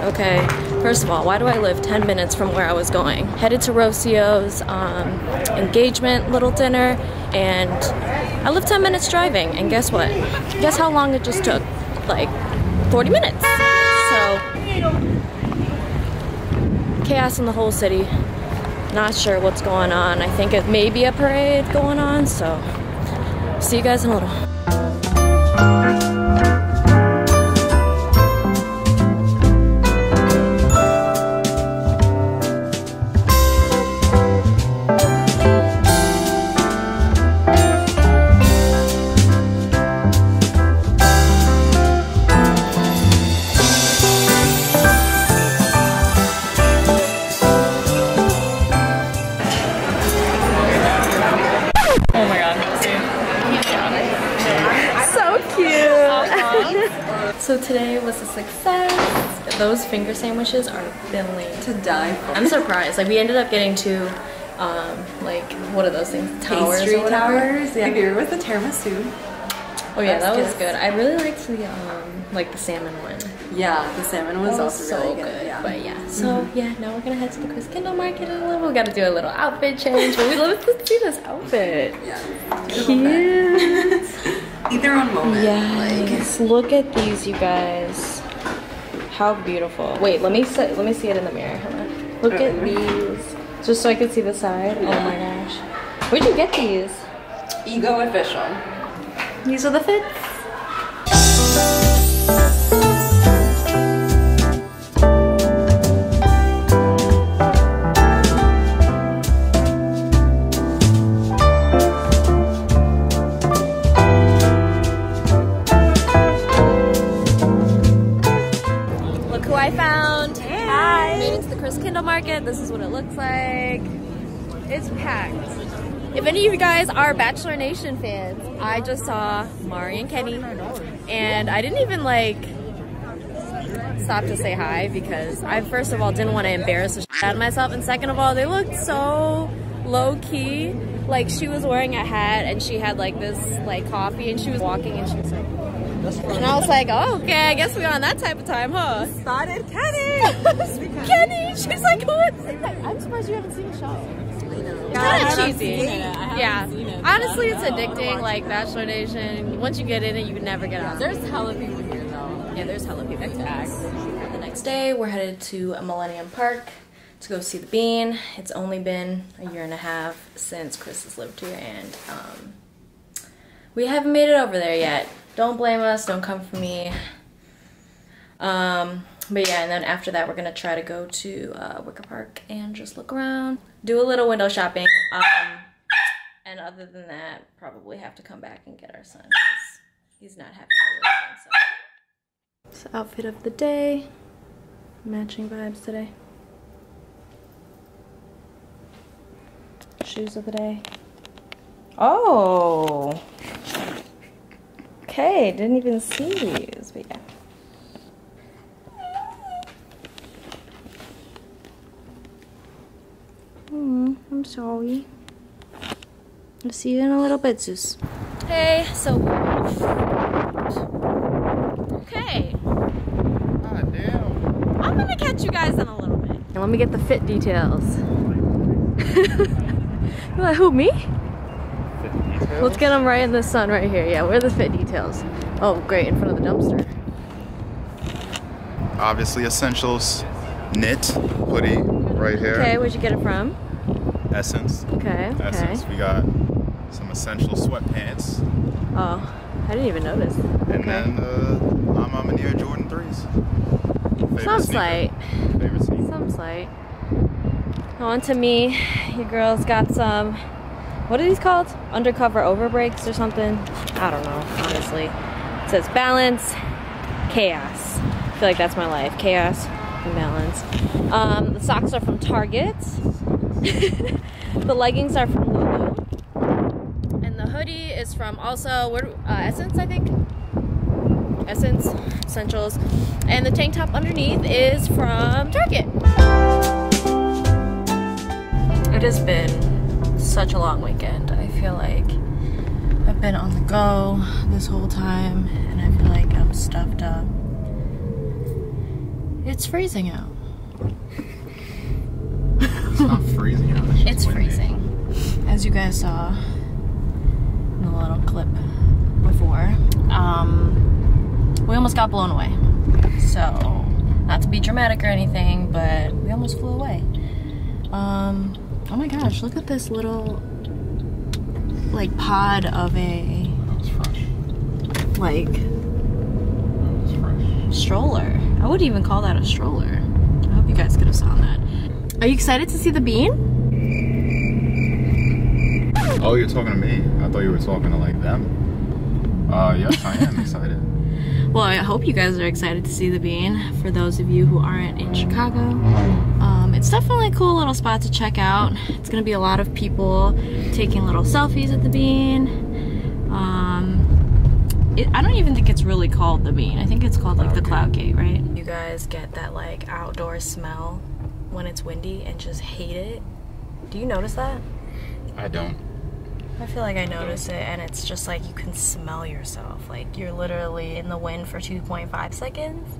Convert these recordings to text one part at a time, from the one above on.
okay? First of all, why do I live 10 minutes from where I was going? Headed to Rocio's um, engagement little dinner, and I live 10 minutes driving, and guess what? Guess how long it just took? Like 40 minutes. So, chaos in the whole city. Not sure what's going on. I think it may be a parade going on, so see you guys in a little. So today was a success. Those finger sandwiches are filling. To die for. I'm surprised. Like we ended up getting two, um, like what are those things? Towers Pastry or towers. Yeah. Here with the tiramisu. Oh yeah, that was good. good. I really liked the um, like the salmon one. Yeah, the salmon was was also so really good. good. Yeah. But yeah, so yeah, now we're gonna head to the Christkindlemarket in a little. We gotta do a little outfit change. But we love to see this outfit. yeah. Cute. Eat their own moment. Yes. Look at these, you guys. How beautiful. Wait, let me see, let me see it in the mirror. On. Look at these. Just so I can see the side. Oh my gosh. Where'd you get these? Ego official. These are the fits. I found. Hi. Made it to the Christkindlemarket. This is what it looks like. It's packed. If any of you guys are Bachelor Nation fans, I just saw Mari and Kenny, and I didn't even like stop to say hi because I first of all didn't want to embarrass the shit out of myself, and second of all, they looked so low key. Like she was wearing a hat and she had like this like coffee, and she was walking and she was like. And I was like, oh, okay, I guess we're on that type of time, huh? Spotted Kenny. Kenny! She's like, who is that? I'm surprised you haven't seen the show. It's kind of cheesy. Yeah. Honestly, it's addicting, like Bachelor Nation. Once you get in it, you can never get out. There's hella people here though. Yeah, there's hella people. The next day, we're headed to a Millennium Park to go see the Bean. It's only been a year and a half since Chris has lived here, and um, we haven't made it over there yet. Don't blame us. Don't come for me. Um, but yeah, and then after that, we're gonna try to go to uh, Wicker Park and just look around, do a little window shopping. Um, and other than that, probably have to come back and get our son. he's not happy with everything. So. Outfit of the day. Matching vibes today. Shoes of the day. Oh. Okay, didn't even see these, but yeah. Hmm, I'm sorry. I'll see you in a little bit, Zeus. Hey, so. Okay. God damn. I'm gonna catch you guys in a little bit. And let me get the fit details. You're like, who, me? Let's get them right in the sun right here. Yeah, where are the fit details? Oh, great, in front of the dumpster. Obviously, essentials knit hoodie right here. Okay, where'd you get it from? SSENSE. Okay, okay. SSENSE. We got some essential sweatpants. Oh, I didn't even notice. And Okay. then uh, I'm on Neo Jordan 3s. Favorite Some sneaker. slight. Favorite sneaker. Some slight. On to me. Your girl's got some. What are these called? Undercover overbreaks or something? I don't know, honestly. It says balance, chaos. I feel like that's my life. Chaos and balance. Um, the socks are from Target. the leggings are from Lulu. And the hoodie is from also where, uh, SSENSE, I think. SSENSE Essentials. And the tank top underneath is from Target. It has been such a long weekend. I feel like I've been on the go this whole time and I feel like I'm stuffed up. It's freezing out. It's not freezing out. It's, It's freezing. As you guys saw in the little clip before, um, we almost got blown away. So, not to be dramatic or anything, but we almost flew away. Um, oh my gosh, look at this little, like, pod of a, That was fresh. like, That was fresh. stroller. I wouldn't even call that a stroller. I hope you guys could have saw that. Are you excited to see the bean? Oh, you're talking to me. I thought you were talking to like them. Uh, yes, I am excited. Well, I hope you guys are excited to see the bean. For those of you who aren't in Chicago, um, it's definitely a cool little spot to check out. It's gonna be a lot of people taking little selfies at the bean. Um, it, I don't even think it's really called the bean. I think it's called like the cloud gate, right? You guys get that like outdoor smell when it's windy and just hate it. Do you notice that? I don't. I feel like I notice it, and it's just like you can smell yourself. Like you're literally in the wind for 2.5 seconds,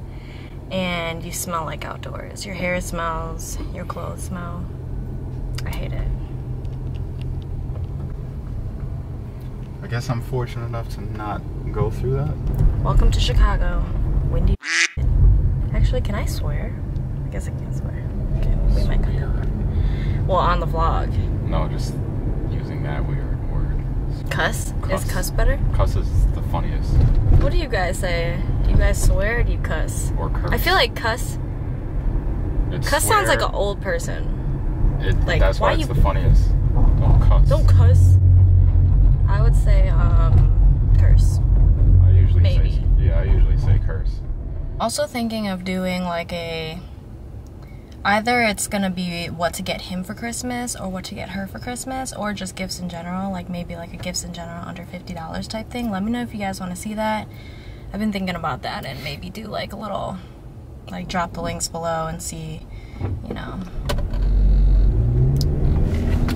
and you smell like outdoors. Your hair smells, your clothes smell. I hate it. I guess I'm fortunate enough to not go through that. Welcome to Chicago. Windy. Actually, can I swear? I guess I can't swear. Okay, we might cut that. Well, on the vlog. No, just using that weird word. Cuss? Cuss. Is cuss better? Cuss is the funniest. What do you guys say? Do you guys swear or do you cuss? Or curse. I feel like cuss. It's Cuss sounds like an old person. It, like, that's why, why it's you- the funniest. Don't cuss. Don't cuss. I would say um curse. I usually Maybe. say yeah. I usually say curse. Also thinking of doing like a either it's gonna be what to get him for Christmas or what to get her for Christmas or just gifts in general, like maybe like a gifts in general under fifty dollars type thing. Let me know if you guys want to see that. I've been thinking about that and maybe do like a little like drop the links below and see, you know.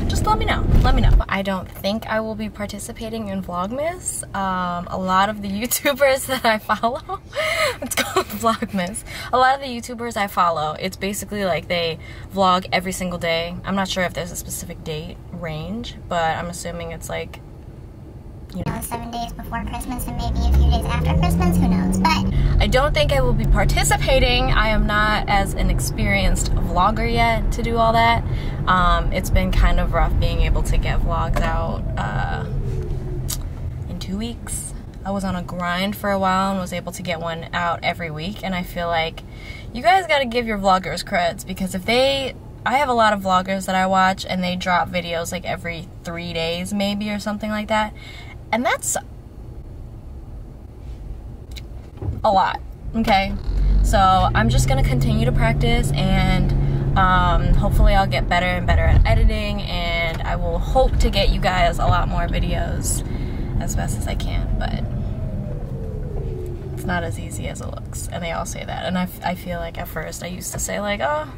Just let me know. Let me know. I don't think I will be participating in Vlogmas. Um, a lot of the YouTubers that I follow, it's called Vlogmas. A lot of the YouTubers I follow, it's basically like they vlog every single day. I'm not sure if there's a specific date range, but I'm assuming it's like you know, seven days before Christmas and maybe a few days after Christmas, who knows? But I don't think I will be participating. I am not as an experienced vlogger yet to do all that. Um, it's been kind of rough being able to get vlogs out uh, in two weeks. I was on a grind for a while and was able to get one out every week. And I feel like you guys got to give your vloggers creds because if they, I have a lot of vloggers that I watch and they drop videos like every three days maybe or something like that. And that's a lot. Okay, so I'm just gonna continue to practice and um, hopefully I'll get better and better at editing and I will hope to get you guys a lot more videos as best as I can, but it's not as easy as it looks. And they all say that. And I, I feel like at first I used to say like, oh,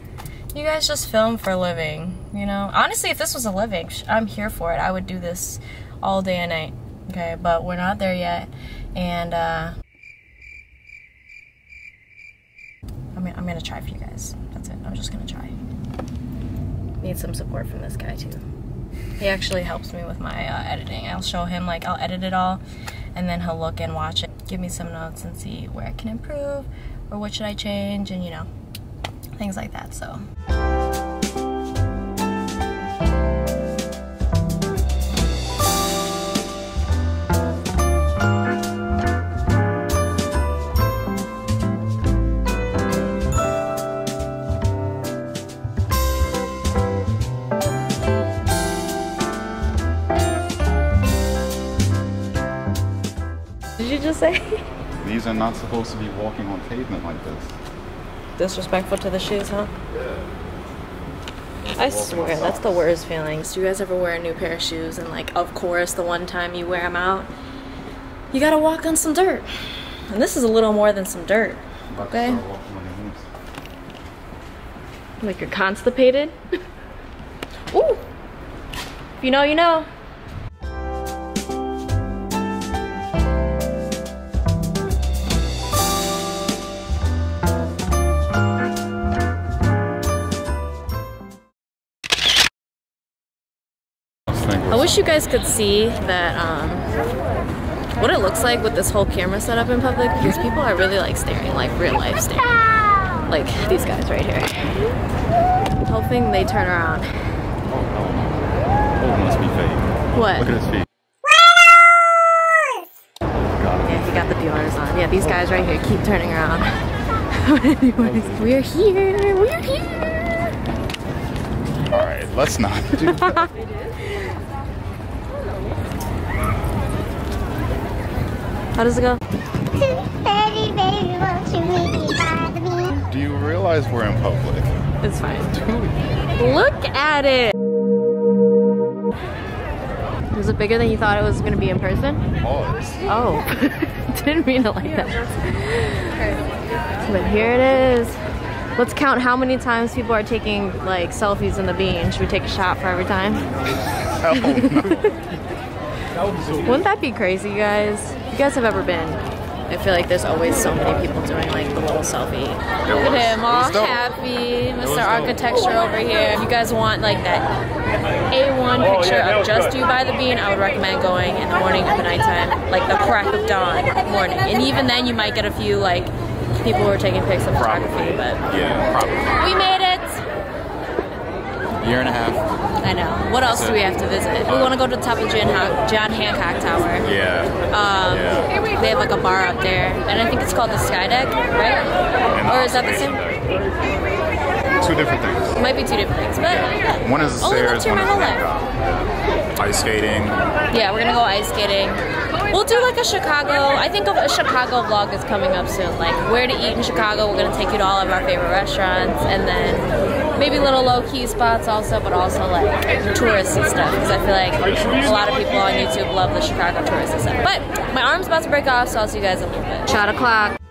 you guys just film for a living, you know? Honestly, if this was a living, I'm here for it. I would do this all day and night, okay? But we're not there yet. And, uh, I'm, I'm gonna try for you guys. That's it. I'm just gonna try. Need some support from this guy too. He actually helps me with my uh, editing. I'll show him like I'll edit it all, and then he'll look and watch it, give me some notes, and see where I can improve or what should I change, and you know, things like that. So. Not supposed to be walking on pavement like this. Disrespectful to the shoes, huh? Yeah. I swear, that's the worst feelings. Do you guys ever wear a new pair of shoes and, like, of course, the one time you wear them out, you gotta walk on some dirt. And this is a little more than some dirt. I'm about to Okay. start walking on your knees. Like you're constipated. Ooh! If you know, you know. I wish you guys could see that um, what it looks like with this whole camera setup in public because people are really like staring, like real life staring. Like these guys right here. Hoping they turn around. Oh, must be fake. What? Look at his feet. Yeah, he got the blurs on. Yeah, these guys right here keep turning around. but anyways, we're here. We're here. All right, let's not do that. How does it go? Baby, baby, won't you meet me by the beach? Do you realize we're in public? It's fine. Look at it. Was it bigger than you thought it was going to be in person? Oh, didn't mean it like that. But here it is. Let's count how many times people are taking like selfies in the bean. Should we take a shot for every time? Hell no. Wouldn't that be crazy, guys? If you guys have ever been, I feel like there's always so many people doing like the little selfie. Look at him, all happy, Mr. Architecture over here. If you guys want like that A1 picture of just you by the bean, I would recommend going in the morning or the nighttime, like the crack of dawn morning. And even then, you might get a few like people who are taking pics of photography. But Yeah, probably. we made it. Year and a half. I know. What else do we have to visit? We want to go to the top of John, John Hancock Tower. Yeah. Um, Yeah. They have like a bar up there, and I think it's called the Sky Deck, right? And Or is that the same? Two different things. It might be two different things, but yeah. One is the Only lived stairs, one my is the whole life. Ice skating. Yeah, we're gonna go ice skating. We'll do like a Chicago. I think a Chicago vlog is coming up soon. Like where to eat in Chicago. We're gonna take you to all of our favorite restaurants, and then maybe little low key spots also, but also like touristy stuff. Because I feel like a lot of people on YouTube love the Chicago touristy stuff. But my arm's about to break off, so I'll see you guys in a little bit. Shot o'clock.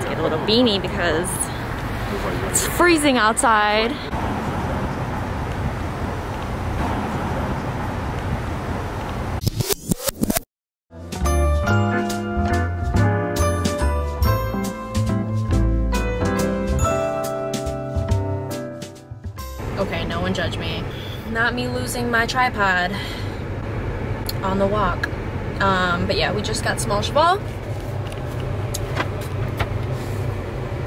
Let's get a little beanie because it's freezing outside. Okay, no one judge me. Not me losing my tripod on the walk. Um, but yeah, we just got small cheval.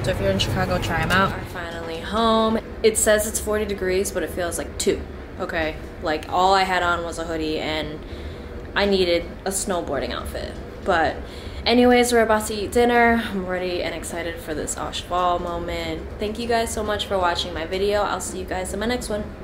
So if you're in Chicago, try them out. We're finally home. It says it's 40 degrees, but it feels like two. Okay, like all I had on was a hoodie and I needed a snowboarding outfit. But anyways, we're about to eat dinner. I'm ready and excited for this Au Cheval moment. Thank you guys so much for watching my video. I'll see you guys in my next one.